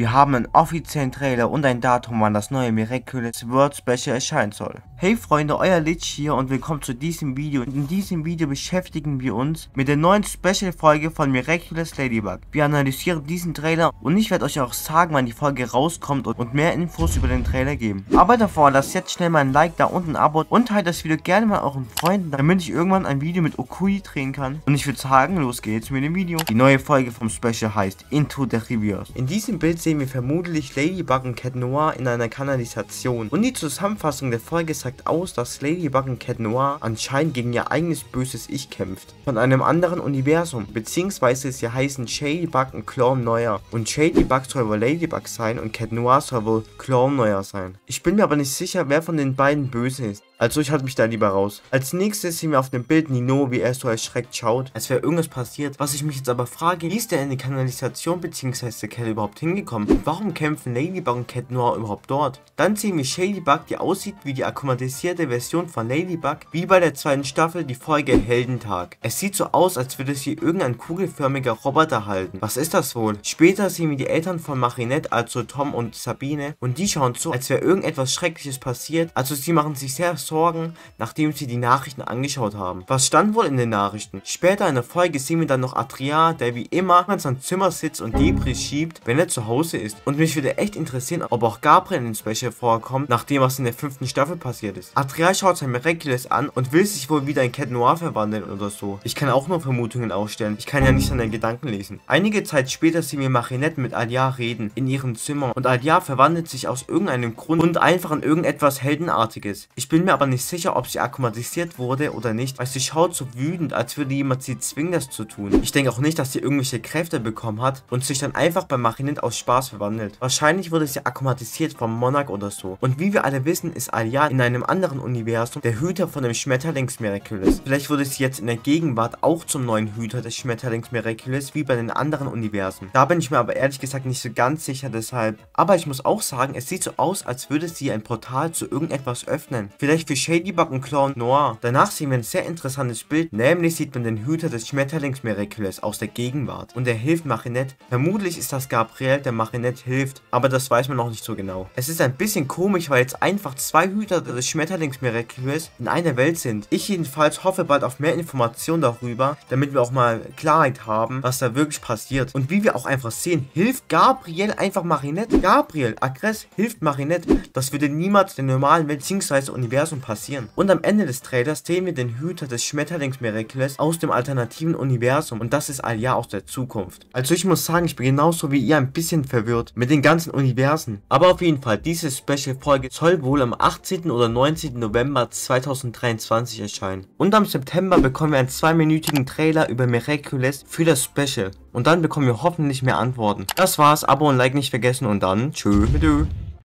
Wir haben einen offiziellen Trailer und ein Datum, wann das neue Miraculous World Special erscheinen soll. Hey Freunde, euer Lich hier und willkommen zu diesem Video. In diesem Video beschäftigen wir uns mit der neuen Special-Folge von Miraculous Ladybug. Wir analysieren diesen Trailer und ich werde euch auch sagen, wann die Folge rauskommt und mehr Infos über den Trailer geben. Aber davor lasst jetzt schnell mal ein Like da und ein Abo und teilt das Video gerne mal euren Freunden, damit ich irgendwann ein Video mit Okui drehen kann. Und ich würde sagen, los geht's mit dem Video. Die neue Folge vom Special heißt Into the Reverse. In diesem Bild sehen wir vermutlich Ladybug und Cat Noir in einer Kanalisation. Und die Zusammenfassung der Folge sagt sagt aus, dass Ladybug und Cat Noir anscheinend gegen ihr eigenes böses Ich kämpft. Von einem anderen Universum, beziehungsweise sie heißen Shadybug und Clone Neuer. Und Shadybug soll wohl Ladybug sein und Cat Noir soll wohl Clone Neuer sein. Ich bin mir aber nicht sicher, wer von den beiden böse ist. Also ich halte mich da lieber raus. Als nächstes sehen wir auf dem Bild Nino, wie er so erschreckt schaut, als wäre irgendwas passiert. Was ich mich jetzt aber frage, wie ist der in die Kanalisation bzw. Cat überhaupt hingekommen? Warum kämpfen Ladybug und Cat Noir überhaupt dort? Dann sehen wir Shadybug, die aussieht wie die akkumatisierte Version von Ladybug, wie bei der zweiten Staffel die Folge Heldentag. Es sieht so aus, als würde sie irgendein kugelförmiger Roboter halten. Was ist das wohl? Später sehen wir die Eltern von Marinette, also Tom und Sabine, und die schauen so, als wäre irgendetwas Schreckliches passiert. Also sie machen sich sehr Sorgen, nachdem sie die Nachrichten angeschaut haben. Was stand wohl in den Nachrichten? Später in der Folge sehen wir dann noch Adrian, der wie immer in seinem Zimmer sitzt und Debris schiebt, wenn er zu Hause ist. Und mich würde echt interessieren, ob auch Gabriel in den Special vorkommt, nachdem was in der fünften Staffel passiert ist. Adrian schaut sein Miraculous an und will sich wohl wieder in Cat Noir verwandeln oder so. Ich kann auch nur Vermutungen aufstellen. Ich kann ja nicht seine Gedanken lesen. Einige Zeit später sehen wir Marinette mit Alia reden in ihrem Zimmer und Alia verwandelt sich aus irgendeinem Grund und einfach in irgendetwas Heldenartiges. Ich bin mir aber nicht sicher, ob sie akklimatisiert wurde oder nicht, weil sie schaut so wütend, als würde jemand sie zwingen, das zu tun. Ich denke auch nicht, dass sie irgendwelche Kräfte bekommen hat und sich dann einfach bei Marinette aus Spaß verwandelt. Wahrscheinlich wurde sie akklimatisiert vom Monarch oder so. Und wie wir alle wissen, ist Alia in einem anderen Universum der Hüter von dem Schmetterlings Miraculous. Vielleicht wurde sie jetzt in der Gegenwart auch zum neuen Hüter des Schmetterlings Miraculous, wie bei den anderen Universen. Da bin ich mir aber ehrlich gesagt nicht so ganz sicher deshalb. Aber ich muss auch sagen, es sieht so aus, als würde sie ein Portal zu irgendetwas öffnen. Vielleicht für Shadybug und Clown Noir. Danach sehen wir ein sehr interessantes Bild, nämlich sieht man den Hüter des Schmetterlings Miraculous aus der Gegenwart. Und er hilft Marinette. Vermutlich ist das Gabriel, der Marinette hilft, aber das weiß man noch nicht so genau. Es ist ein bisschen komisch, weil jetzt einfach zwei Hüter des Schmetterlings Miraculous in einer Welt sind. Ich jedenfalls hoffe bald auf mehr Informationen darüber, damit wir auch mal Klarheit haben, was da wirklich passiert. Und wie wir auch einfach sehen, hilft Gabriel einfach Marinette. Gabriel, Aggress, hilft Marinette. Das würde niemals der normalen Welt bzw. Universum passieren. Und am Ende des Trailers sehen wir den Hüter des Schmetterlings Miraculous aus dem alternativen Universum und das ist Alia aus der Zukunft. Also ich muss sagen, ich bin genauso wie ihr ein bisschen verwirrt mit den ganzen Universen. Aber auf jeden Fall, diese Special-Folge soll wohl am 18. oder 19. November 2023 erscheinen. Und am September bekommen wir einen zweiminütigen Trailer über Miraculous für das Special. Und dann bekommen wir hoffentlich mehr Antworten. Das war's, Abo und Like nicht vergessen und dann tschö mit.